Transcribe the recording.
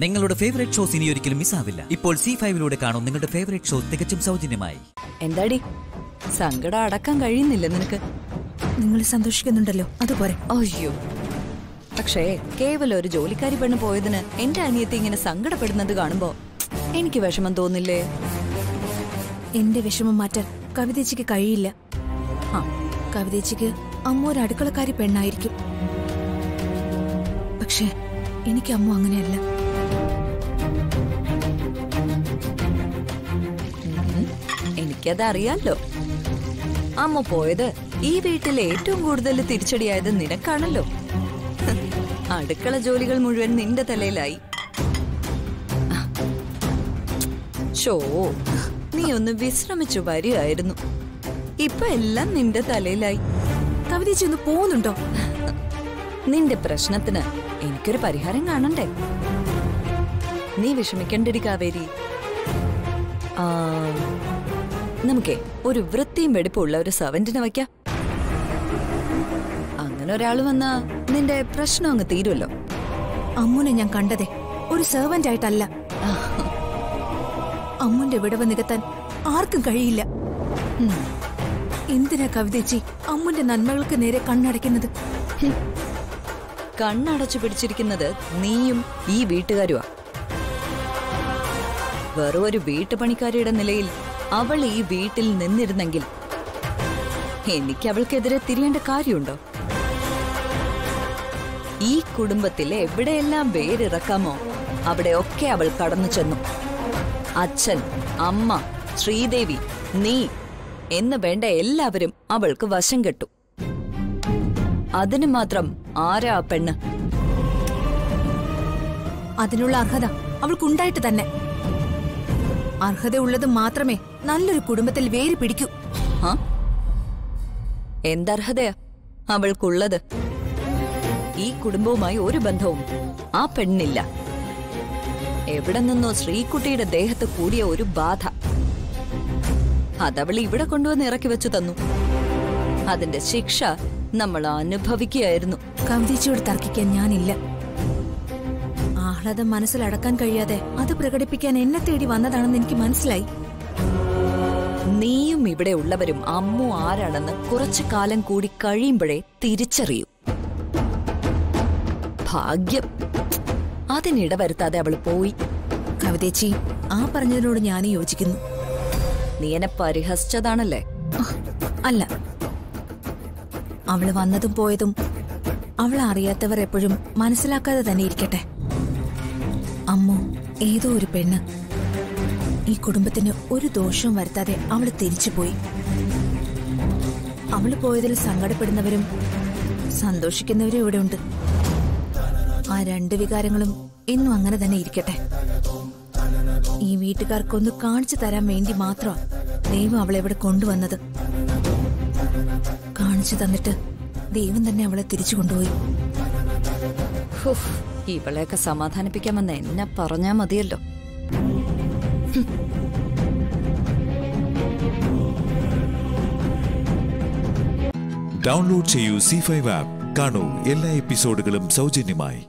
നിങ്ങളുടെ favourite shows ഇനി ഒരിക്കലും മിസ്സാവില്ല ഇപ്പോൾ സി ഫൈവിലൂടെ കാണും നിങ്ങളുടെ ഫേവറേറ്റ് ഷോ തികച്ചും സൗജന്യമായി. എന്താടി? സങ്കടം അടക്കാൻ കഴിയുന്നില്ല നിനക്ക്. നിങ്ങൾ സന്തോഷിക്കുന്നുണ്ടല്ലോ അതുപോലെ അയ്യോ. പക്ഷേ കേവലം ഒരു ജോലിക്കാരി പെണ്ണ് പോയതിന് എന്റെ അനിയത്തി ഇങ്ങനെ സങ്കടപ്പെടുന്നത് കാണുമ്പോ എനിക്ക് വിഷമം തോന്നില്ലേ? എന്റെ വിഷമം മാറ്റാൻ കവിതേച്ചിക്ക് കഴിയില്ല. ആ, കവിതേച്ചിക്ക് അമ്മ ഒരു അടുക്കളക്കാരി പെണ്ണായിരിക്കും. പക്ഷേ എനിക്ക് അമ്മ അങ്ങനെയല്ല. ഉം, എനിക്കത് അറിയാലോ അമ്മ പോയത് ഈ വീട്ടിൽ ഏറ്റവും കൂടുതൽ തിരിച്ചടിയായത് നിനക്കാണല്ലോ. അടുക്കള ജോലികൾ മുഴുവൻ നിന്റെ തലയിലായി. ഷോ നീ ഒന്ന് വിശ്രമിച്ചു വരികയായിരുന്നു. ഇപ്പൊ എല്ലാം നിന്റെ തലയിലായി. കവിതേച്ചി ഒന്ന് പോകുന്നുണ്ടോ? നിന്റെ പ്രശ്നത്തിന് എനിക്കൊരു പരിഹാരം കാണണ്ടേ? നീ വിഷമിക്കണ്ടടി കാവേരി. നമുക്കേ ഒരു വൃത്തിയും വെടിപ്പുള്ള ഒരു സെവന്റിനെ വയ്ക്കാം. അങ്ങനെ ഒരാൾ വന്നാ നിന്റെ പ്രശ്നം അങ്ങ് തീരുമല്ലോ അമ്മുനെ ഞാൻ കണ്ടതേ ഒരു സെർവന്റ് ആയിട്ടല്ല അമ്മുന്റെ വിടവ് നികത്താൻ ആർക്കും കഴിയില്ല. എന്തിനാ കവിതേച്ചി അമ്മുന്റെ നന്മകൾക്ക് നേരെ കണ്ണടയ്ക്കുന്നത്? കണ്ണടച്ചു പിടിച്ചിരിക്കുന്നത് നീയും ഈ വീട്ടുകാരുമാ വെറും ഒരു വീട്ടുപണിക്കാരിയുടെ നിലയിൽ അവൾ ഈ വീട്ടിൽ നിന്നിരുന്നെങ്കിൽ എനിക്ക് അവൾക്കെതിരെ തിരിയേണ്ട കാര്യമുണ്ടോ? ഈ കുടുംബത്തിൽ എവിടെയെല്ലാം വേരിറക്കാമോ അവിടെയൊക്കെ അവൾ കടന്നു ചെന്നു. അച്ഛൻ അമ്മ ശ്രീദേവി നീ എന്ന് വേണ്ട എല്ലാവരും അവൾക്ക് വശം കെട്ടു. അതിനു മാത്രം ആരാ പെണ്ണ്? അതിനുള്ള അർഹത അവൾക്കുണ്ടായിട്ട് തന്നെ. അർഹതയുള്ളത് മാത്രമേ നല്ലൊരു കുടുംബത്തിൽ വേര് പിടിക്കൂ? എന്തർഹതയാ അവൾക്കുള്ളത്? ഈ കുടുംബവുമായി ഒരു ബന്ധവും ആ പെണ്ണില്ല. എവിടെ നിന്നോ ശ്രീകുട്ടിയുടെ ദേഹത്ത് കൂടിയ ഒരു ബാധ. അതവൾ ഇവിടെ കൊണ്ടുവന്ന് ഇറക്കി വെച്ചു തന്നു. അതിന്റെ ശിക്ഷ നമ്മൾ അനുഭവിക്കുകയായിരുന്നു. കവിതച്ചോട് തർക്കിക്കാൻ ഞാനില്ല. ആഹ്ലാദം മനസ്സിലടക്കാൻ കഴിയാതെ അത് പ്രകടിപ്പിക്കാൻ എന്നെ തേടി വന്നതാണെന്ന് എനിക്ക് മനസ്സിലായി. നീയും ഇവിടെ ഉള്ളവരും അമ്മു ആരാണെന്ന് കുറച്ചു കാലം കൂടി കഴിയുമ്പോഴേ തിരിച്ചറിയൂ. ഭാഗ്യം. അതിനിട വരുത്താതെ അവൾ പോയി. കവിതേച്ചി ആ പറഞ്ഞതിനോട് ഞാൻ യോജിക്കുന്നു. നീ എന്നെ പരിഹസിച്ചതാണല്ലേ? അല്ല. അവൾ വന്നതും പോയതും അവൾ അറിയാത്തവർ എപ്പോഴും മനസ്സിലാക്കാതെ തന്നെ ഇരിക്കട്ടെ. ഏതോ ഒരു പെണ്ണ്. ഈ കുടുംബത്തിന് ഒരു ദോഷവും വരുത്താതെ അവൾ തിരിച്ചുപോയി. അവൾ പോയതിൽ സങ്കടപ്പെടുന്നവരും സന്തോഷിക്കുന്നവരും ഇവിടെ ഉണ്ട്. ആ രണ്ട് വികാരങ്ങളും ഇന്നും അങ്ങനെ തന്നെ ഇരിക്കട്ടെ. ഈ വീട്ടുകാർക്കൊന്ന് കാണിച്ചു തരാൻ വേണ്ടി മാത്രമാണ് ദൈവം അവളെ ഇവിടെ കൊണ്ടുവന്നത്. കാണിച്ചു തന്നിട്ട് ദൈവം തന്നെ അവളെ തിരിച്ചു കൊണ്ടുപോയി. ഇവളെയൊക്കെ സമാധാനിപ്പിക്കാമെന്ന് എന്നെ പറഞ്ഞാ മതിയല്ലോ. ഡൗൺലോഡ് ചെയ്യൂ സി ഫൈവ് ആപ്പ് കാണൂ എല്ലാ എപ്പിസോഡുകളും സൗജന്യമായി.